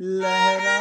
लहरा